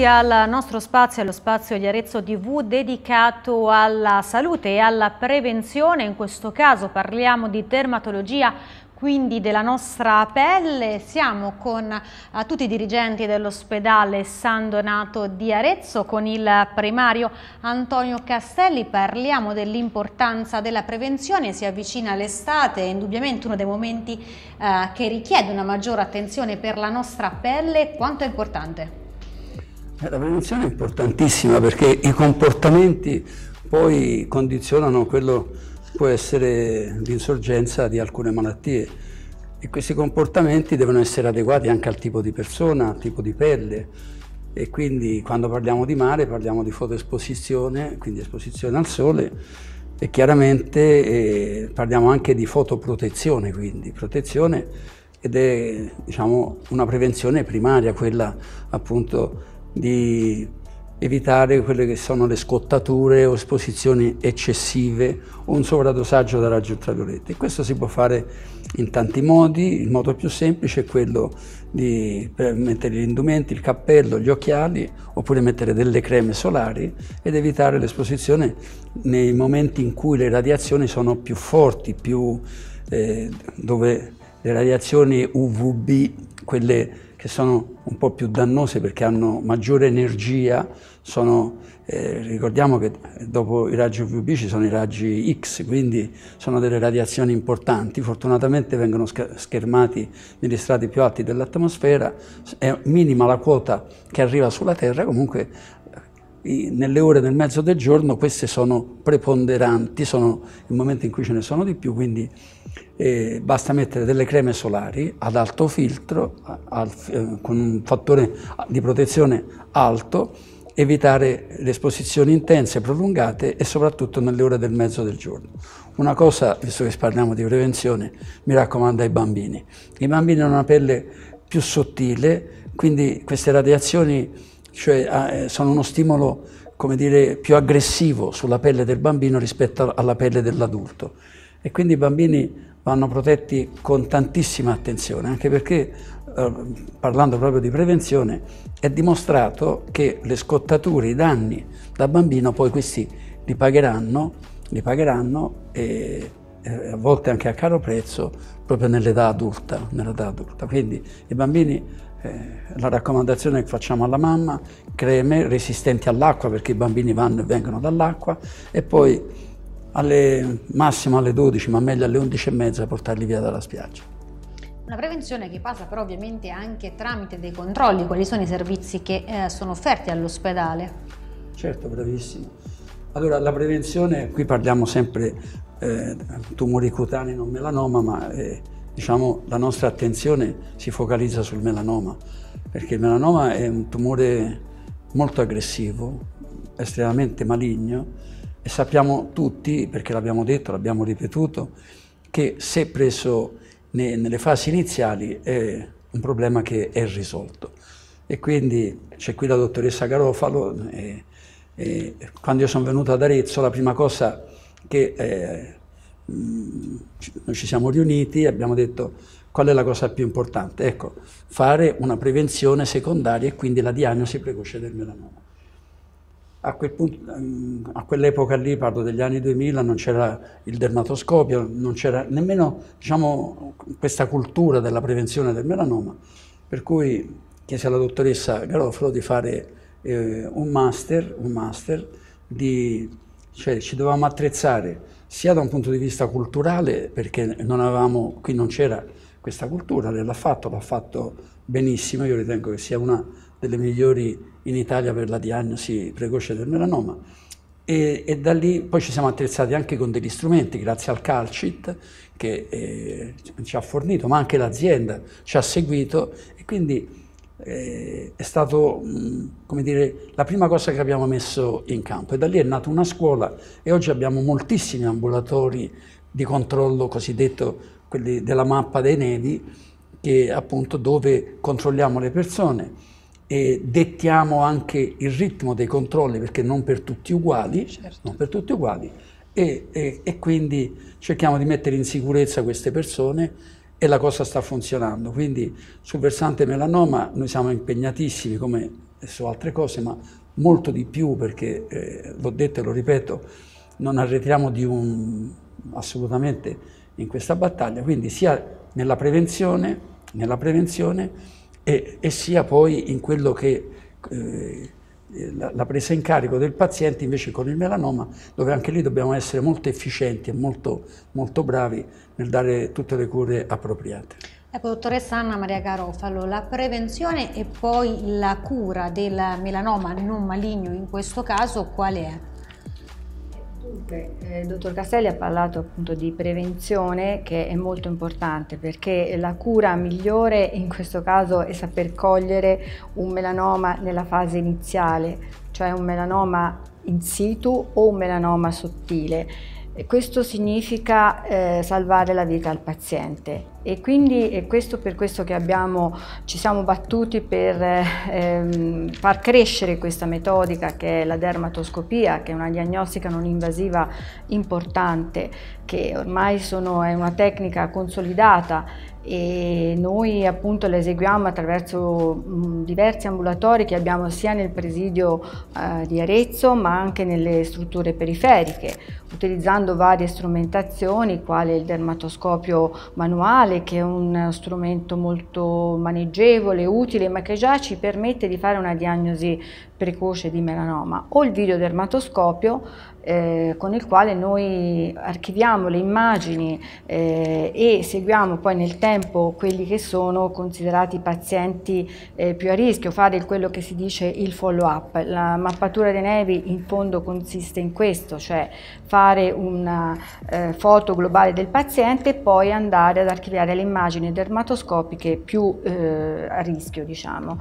benvenuti al nostro spazio, allo spazio di Arezzo TV dedicato alla salute e alla prevenzione. In questo caso parliamo di dermatologia quindi della nostra pelle. Siamo con uh, tutti i dirigenti dell'ospedale San Donato di Arezzo, con il primario Antonio Castelli. Parliamo dell'importanza della prevenzione, si avvicina l'estate, è indubbiamente uno dei momenti uh, che richiede una maggiore attenzione per la nostra pelle. Quanto è importante? Eh, la prevenzione è importantissima perché i comportamenti poi condizionano quello può essere l'insorgenza di alcune malattie. E questi comportamenti devono essere adeguati anche al tipo di persona, al tipo di pelle. E quindi quando parliamo di mare parliamo di fotoesposizione, quindi esposizione al sole. E chiaramente eh, parliamo anche di fotoprotezione, quindi protezione ed è diciamo, una prevenzione primaria, quella appunto di evitare quelle che sono le scottature o esposizioni eccessive o un sovradosaggio da raggi ultravioletti. Questo si può fare in tanti modi, il modo più semplice è quello di mettere gli indumenti, il cappello, gli occhiali oppure mettere delle creme solari ed evitare l'esposizione nei momenti in cui le radiazioni sono più forti, più, eh, dove le radiazioni UVB, quelle che sono un po' più dannose perché hanno maggiore energia, sono, eh, ricordiamo che dopo i raggi UVB ci sono i raggi X, quindi sono delle radiazioni importanti, fortunatamente vengono schermati negli strati più alti dell'atmosfera, è minima la quota che arriva sulla Terra, comunque nelle ore del mezzo del giorno queste sono preponderanti, sono il momento in cui ce ne sono di più, quindi eh, basta mettere delle creme solari ad alto filtro, al, eh, con un fattore di protezione alto, evitare le esposizioni intense, prolungate e soprattutto nelle ore del mezzo del giorno. Una cosa, visto che parliamo di prevenzione, mi raccomando ai bambini. I bambini hanno una pelle più sottile, quindi queste radiazioni cioè ah, eh, sono uno stimolo come dire, più aggressivo sulla pelle del bambino rispetto alla pelle dell'adulto. E quindi i bambini vanno protetti con tantissima attenzione, anche perché, eh, parlando proprio di prevenzione, è dimostrato che le scottature, i danni da bambino, poi questi li pagheranno, li pagheranno e, a volte anche a caro prezzo, proprio nell'età adulta, nell adulta. Quindi i bambini eh, la raccomandazione che facciamo alla mamma, creme resistenti all'acqua perché i bambini vanno e vengono dall'acqua e poi alle, massimo alle 12 ma meglio alle 11 e mezza portarli via dalla spiaggia. Una prevenzione che passa però ovviamente anche tramite dei controlli, quali sono i servizi che eh, sono offerti all'ospedale? Certo, bravissimo. Allora, la prevenzione, qui parliamo sempre eh, tumori cutanei, non melanoma, ma eh, diciamo, la nostra attenzione si focalizza sul melanoma, perché il melanoma è un tumore molto aggressivo, estremamente maligno e sappiamo tutti, perché l'abbiamo detto, l'abbiamo ripetuto, che se preso ne, nelle fasi iniziali è un problema che è risolto. E quindi c'è qui la dottoressa Garofalo e, e quando io sono venuto ad Arezzo la prima cosa che eh, noi ci siamo riuniti e abbiamo detto qual è la cosa più importante? Ecco, fare una prevenzione secondaria e quindi la diagnosi precoce del melanoma. A, quel punto, ehm, a quell'epoca lì, parlo degli anni 2000, non c'era il dermatoscopio, non c'era nemmeno diciamo, questa cultura della prevenzione del melanoma, per cui chiesi alla dottoressa Garofalo di fare eh, un master, un master di, cioè ci dovevamo attrezzare sia da un punto di vista culturale, perché non avevamo, qui non c'era questa cultura, lei l'ha fatto, l'ha fatto benissimo, io ritengo che sia una delle migliori in Italia per la diagnosi precoce del melanoma. E, e da lì poi ci siamo attrezzati anche con degli strumenti, grazie al Calcit che eh, ci ha fornito, ma anche l'azienda ci ha seguito e quindi eh, è stato mm, come dire, la prima cosa che abbiamo messo in campo e da lì è nata una scuola e oggi abbiamo moltissimi ambulatori di controllo cosiddetto quelli della mappa dei nevi che appunto dove controlliamo le persone e dettiamo anche il ritmo dei controlli perché non per tutti uguali, certo. non per tutti uguali e, e, e quindi cerchiamo di mettere in sicurezza queste persone e la cosa sta funzionando. Quindi sul versante melanoma noi siamo impegnatissimi come su altre cose, ma molto di più perché, eh, l'ho detto e lo ripeto, non arretriamo di un, assolutamente in questa battaglia, quindi sia nella prevenzione, nella prevenzione e, e, sia poi in quello che eh, la, la, presa in carico del paziente invece con il melanoma, dove anche lì dobbiamo essere molto efficienti e molto, molto bravi nel dare tutte le cure appropriate. Ecco, dottoressa Anna Maria Garofalo, la prevenzione e poi la cura del melanoma non maligno in questo caso quale è? Dunque, eh, il dottor Castelli ha parlato appunto di prevenzione che è molto importante perché la cura migliore in questo caso è saper cogliere un melanoma nella fase iniziale, cioè un melanoma in situ o un melanoma sottile. Questo significa eh, salvare la vita al paziente e quindi è questo per questo che abbiamo, ci siamo battuti per ehm, far crescere questa metodica che è la dermatoscopia, che è una diagnostica non invasiva importante, che ormai sono, è una tecnica consolidata. E noi appunto la eseguiamo attraverso mh, diversi ambulatori che abbiamo sia nel presidio eh, di Arezzo ma anche nelle strutture periferiche utilizzando varie strumentazioni quale il dermatoscopio manuale che è un strumento molto maneggevole, utile ma che già ci permette di fare una diagnosi precoce di melanoma. O il videodermatoscopio eh, con il quale noi archiviamo le immagini eh, e seguiamo poi nel tempo quelli che sono considerati pazienti eh, più a rischio, fare quello che si dice il follow up. La mappatura dei nevi in fondo consiste in questo, cioè fare una eh, foto globale del paziente e poi andare ad archiviare le immagini dermatoscopiche più eh, a rischio, diciamo.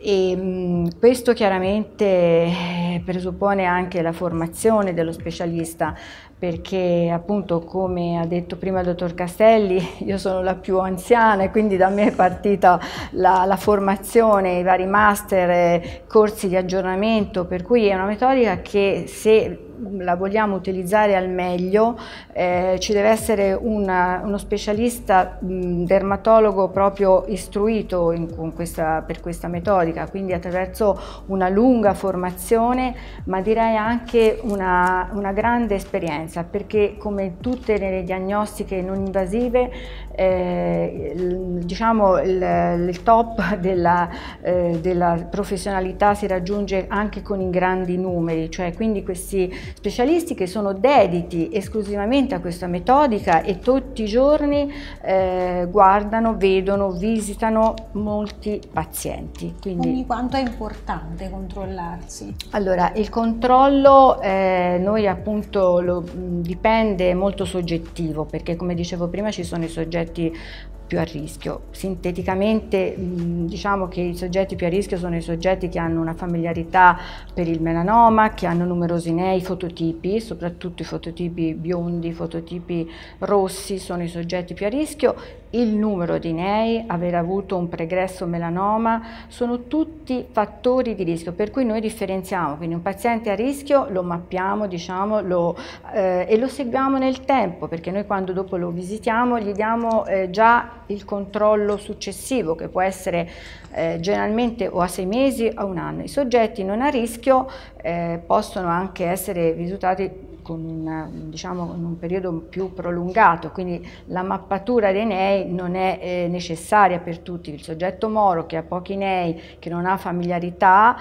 E, mh, questo chiaramente eh, presuppone anche la formazione dello specialista perché appunto come ha detto prima il dottor Castelli io sono la più anziana e quindi da me è partita la, la formazione, i vari master, eh, corsi di aggiornamento per cui è una metodica che se la vogliamo utilizzare al meglio, eh, ci deve essere una, uno specialista mh, dermatologo proprio istruito in, questa, per questa metodica, quindi attraverso una lunga formazione, ma direi anche una, una grande esperienza, perché come tutte le diagnostiche non invasive, eh, il, diciamo il, il top della, eh, della professionalità si raggiunge anche con i grandi numeri, cioè quindi questi specialisti che sono dediti esclusivamente a questa metodica e tutti i giorni eh, guardano, vedono, visitano molti pazienti. Quindi, Quindi quanto è importante controllarsi? Allora, il controllo eh, noi appunto lo, dipende molto soggettivo perché come dicevo prima ci sono i soggetti più a rischio. Sinteticamente diciamo che i soggetti più a rischio sono i soggetti che hanno una familiarità per il melanoma, che hanno numerosi nei fototipi, soprattutto i fototipi biondi, i fototipi rossi sono i soggetti più a rischio, il numero di nei, aver avuto un pregresso melanoma, sono tutti fattori di rischio, per cui noi differenziamo, quindi un paziente a rischio lo mappiamo diciamo, lo, eh, e lo seguiamo nel tempo, perché noi quando dopo lo visitiamo gli diamo eh, già il controllo successivo che può essere eh, generalmente o a sei mesi o a un anno. I soggetti non a rischio eh, possono anche essere visitati con una, diciamo, in un periodo più prolungato, quindi la mappatura dei nei non è eh, necessaria per tutti. Il soggetto moro che ha pochi nei, che non ha familiarità,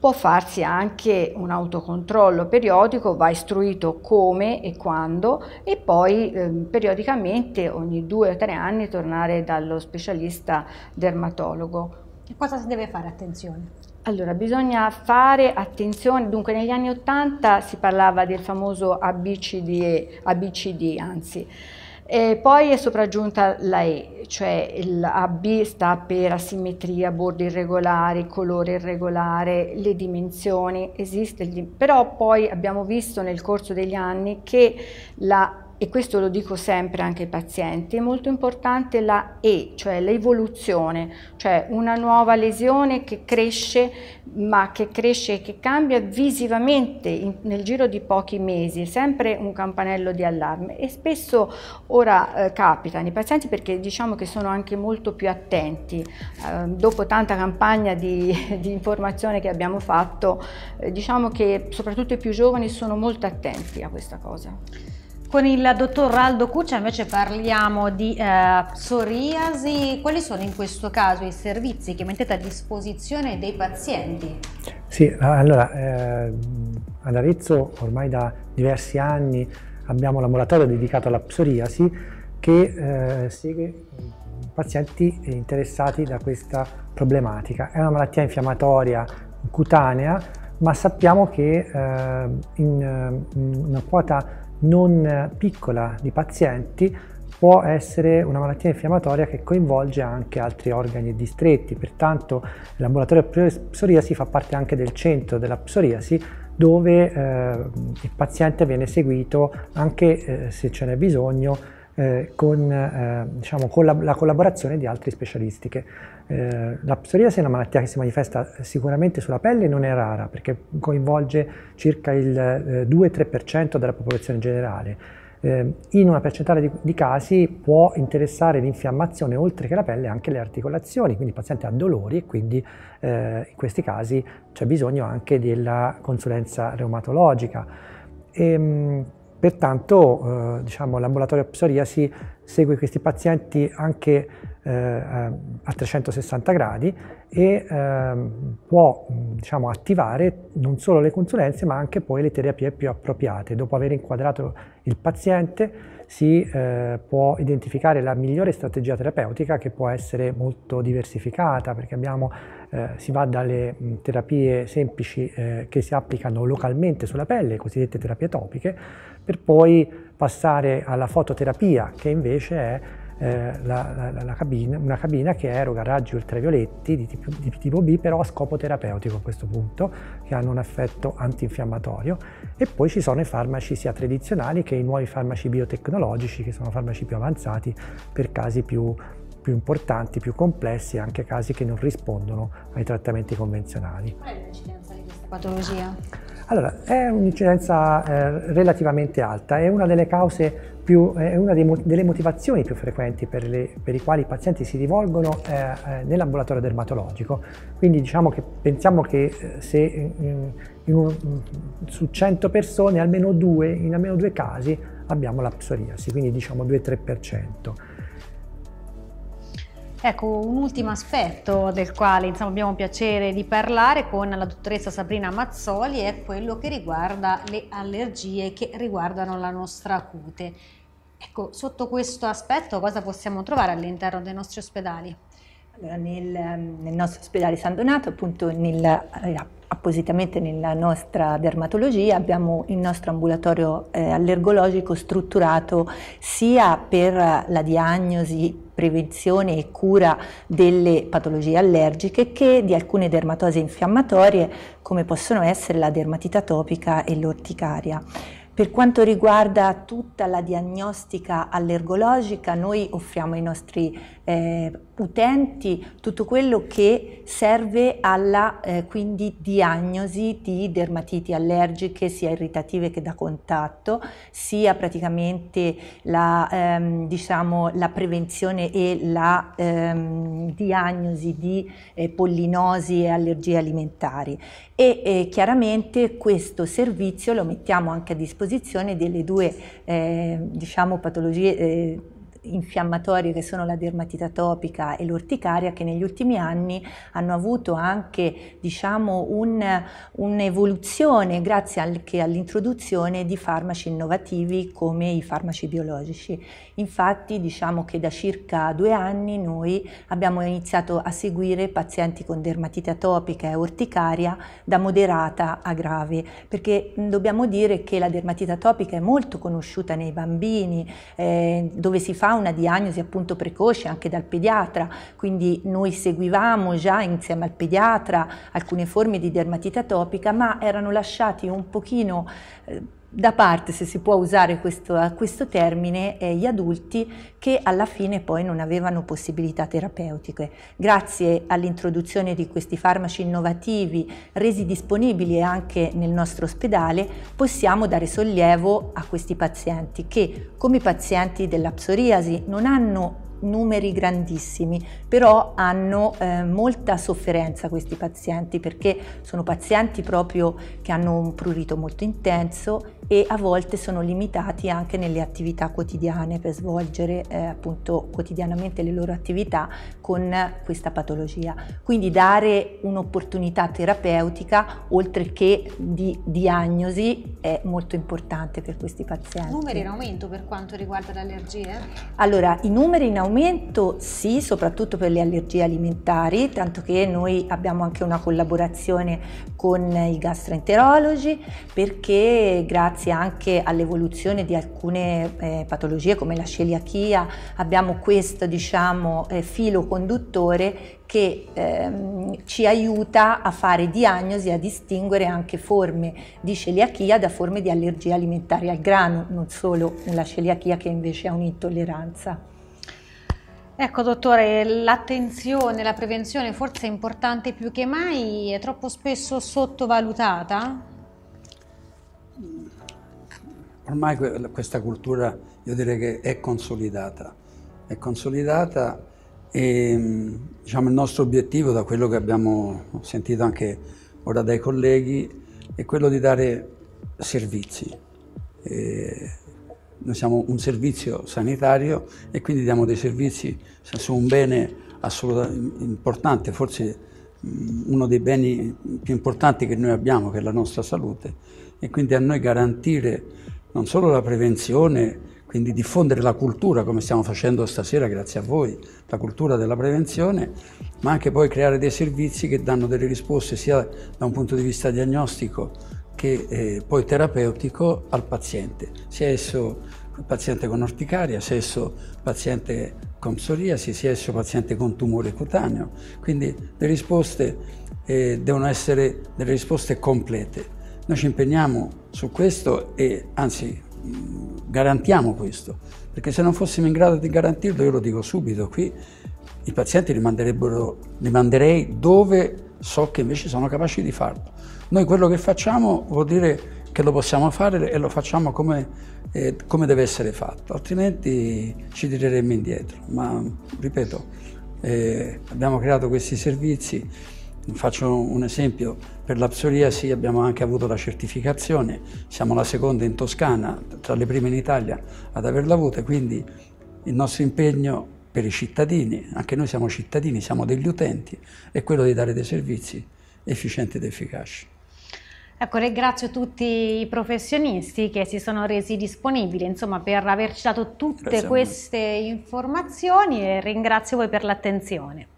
Può farsi anche un autocontrollo periodico, va istruito come e quando e poi eh, periodicamente ogni due o tre anni tornare dallo specialista dermatologo. E cosa si deve fare attenzione? Allora, bisogna fare attenzione, dunque negli anni Ottanta si parlava del famoso ABCD, ABCD anzi, e poi è sopraggiunta la E, cioè l'AB sta per asimmetria, bordi irregolari, colore irregolare, le dimensioni, esiste, però poi abbiamo visto nel corso degli anni che la e questo lo dico sempre anche ai pazienti, è molto importante la E, cioè l'evoluzione, cioè una nuova lesione che cresce, ma che cresce e che cambia visivamente in, nel giro di pochi mesi, sempre un campanello di allarme e spesso ora eh, capita nei pazienti perché diciamo che sono anche molto più attenti, eh, dopo tanta campagna di, di, informazione che abbiamo fatto, eh, diciamo che soprattutto i più giovani sono molto attenti a questa cosa. Con il dottor Raldo Cuccia invece parliamo di eh, psoriasi. Quali sono in questo caso i servizi che mettete a disposizione dei pazienti? Sì, allora eh, ad Arezzo ormai da diversi anni abbiamo un laboratorio dedicato alla psoriasi che eh, segue pazienti interessati da questa problematica. È una malattia infiammatoria cutanea, ma sappiamo che eh, in, in una quota non piccola di pazienti può essere una malattia infiammatoria che coinvolge anche altri organi distretti, pertanto l'ambulatorio psoriasi fa parte anche del centro della psoriasi dove eh, il paziente viene seguito anche eh, se ce n'è bisogno eh, con, eh, diciamo, con la, la, collaborazione di altri specialisti. Eh, la psoriasi è una malattia che si manifesta sicuramente sulla pelle e non è rara perché coinvolge circa il 2-3% eh, della popolazione generale. Eh, in una percentuale di, di, casi può interessare l'infiammazione oltre che la pelle anche le articolazioni, quindi il paziente ha dolori e quindi eh, in questi casi c'è bisogno anche della consulenza reumatologica. E, ehm, Pertanto eh, diciamo, l'ambulatorio psoriasi segue questi pazienti anche eh, a 360 gradi e eh, può diciamo, attivare non solo le consulenze ma anche poi le terapie più appropriate. Dopo aver inquadrato il paziente si eh, può identificare la migliore strategia terapeutica che può essere molto diversificata perché abbiamo, eh, si va dalle terapie semplici eh, che si applicano localmente sulla pelle, cosiddette terapie topiche, per poi passare alla fototerapia che invece è eh, la, la, la cabina, una cabina che eroga raggi ultravioletti di tipo, di tipo, B però a scopo terapeutico a questo punto che hanno un effetto antinfiammatorio. E poi ci sono i farmaci sia tradizionali che i nuovi farmaci biotecnologici che sono farmaci più avanzati per casi più, più importanti, più complessi anche casi che non rispondono ai trattamenti convenzionali. Qual è l'incidenza di questa patologia? Allora, è un'incidenza eh, relativamente alta, è una delle cause più, è una delle motivazioni più frequenti per, le, per, i quali i pazienti si rivolgono eh, eh, nell'ambulatorio dermatologico. Quindi diciamo che pensiamo che eh, se in, in un, su 100 persone almeno due, in almeno due casi abbiamo la psoriasi, quindi diciamo 2-3%. Ecco, un ultimo aspetto del quale insomma, abbiamo piacere di parlare con la dottoressa Sabrina Mazzoli è quello che riguarda le allergie che riguardano la nostra cute. Ecco, sotto questo aspetto cosa possiamo trovare all'interno dei nostri ospedali? Allora, nel, nel, nostro ospedale San Donato, appunto nel, eh, appositamente nella nostra dermatologia, abbiamo il nostro ambulatorio eh, allergologico strutturato sia per la diagnosi prevenzione e cura delle patologie allergiche che di alcune dermatosi infiammatorie come possono essere la dermatita topica e l'orticaria. Per quanto riguarda tutta la diagnostica allergologica, noi offriamo ai nostri eh, utenti tutto quello che serve alla eh, quindi diagnosi di dermatiti allergiche sia irritative che da contatto, sia praticamente la, ehm, diciamo, la prevenzione e la ehm, diagnosi di eh, pollinosi e allergie alimentari. E eh, chiaramente questo servizio lo mettiamo anche a disposizione delle due eh, diciamo, patologie eh, infiammatorie che sono la dermatita topica e l'orticaria che negli ultimi anni hanno avuto anche diciamo, un, un'evoluzione grazie anche all'introduzione di farmaci innovativi come i farmaci biologici. Infatti diciamo che da circa due anni noi abbiamo iniziato a seguire pazienti con dermatite atopica e orticaria da moderata a grave perché dobbiamo dire che la dermatite atopica è molto conosciuta nei bambini eh, dove si fa una diagnosi appunto precoce anche dal pediatra, quindi noi seguivamo già insieme al pediatra alcune forme di dermatite atopica, ma erano lasciati un pochino eh, da parte, se si può usare questo, questo termine, eh, gli adulti che alla fine poi non avevano possibilità terapeutiche. Grazie all'introduzione di questi farmaci innovativi resi disponibili anche nel nostro ospedale, possiamo dare sollievo a questi pazienti che, come i pazienti della psoriasi, non hanno numeri grandissimi, però hanno eh, molta sofferenza questi pazienti perché sono pazienti proprio che hanno un prurito molto intenso e a volte sono limitati anche nelle attività quotidiane per svolgere eh, appunto quotidianamente le loro attività con questa patologia. Quindi dare un'opportunità terapeutica oltre che di diagnosi è molto importante per questi pazienti. Numeri in aumento per quanto riguarda le allergie? Allora, i numeri in aumento sì, soprattutto per le allergie alimentari, tanto che noi abbiamo anche una collaborazione con i gastroenterologi perché grazie anche all'evoluzione di alcune eh, patologie come la celiachia abbiamo questo diciamo, eh, filo conduttore che ehm, ci aiuta a fare diagnosi, a distinguere anche forme di celiachia da forme di allergia alimentare al grano, non solo la celiachia che invece ha un'intolleranza. Ecco dottore, l'attenzione, la prevenzione forse è importante più che mai, è troppo spesso sottovalutata? ormai questa cultura io direi che è consolidata, è consolidata e diciamo, il nostro obiettivo, da quello che abbiamo sentito anche ora dai colleghi, è quello di dare servizi. E noi siamo un servizio sanitario e quindi diamo dei servizi su un bene assolutamente importante, forse uno dei beni più importanti che noi abbiamo, che è la nostra salute, e quindi a noi garantire non solo la prevenzione, quindi diffondere la cultura come stiamo facendo stasera grazie a voi, la cultura della prevenzione, ma anche poi creare dei servizi che danno delle risposte sia da un punto di vista diagnostico che eh, poi terapeutico al paziente, sia esso paziente con orticaria, sia esso paziente con psoriasi, sia esso paziente con tumore cutaneo. Quindi le risposte eh, devono essere delle risposte complete. Noi ci impegniamo su questo e anzi garantiamo questo, perché se non fossimo in grado di garantirlo, io lo dico subito, qui i pazienti li, li manderei dove so che invece sono capaci di farlo. Noi quello che facciamo vuol dire che lo possiamo fare e lo facciamo come, eh, come deve essere fatto, altrimenti ci tireremmo indietro. Ma ripeto, eh, abbiamo creato questi servizi Faccio un esempio, per la psoriasi abbiamo anche avuto la certificazione, siamo la seconda in Toscana, tra le prime in Italia ad averla avuta, quindi il nostro impegno per i cittadini, anche noi siamo cittadini, siamo degli utenti, è quello di dare dei servizi efficienti ed efficaci. Ecco, ringrazio tutti i professionisti che si sono resi disponibili insomma, per averci dato tutte queste informazioni e ringrazio voi per l'attenzione.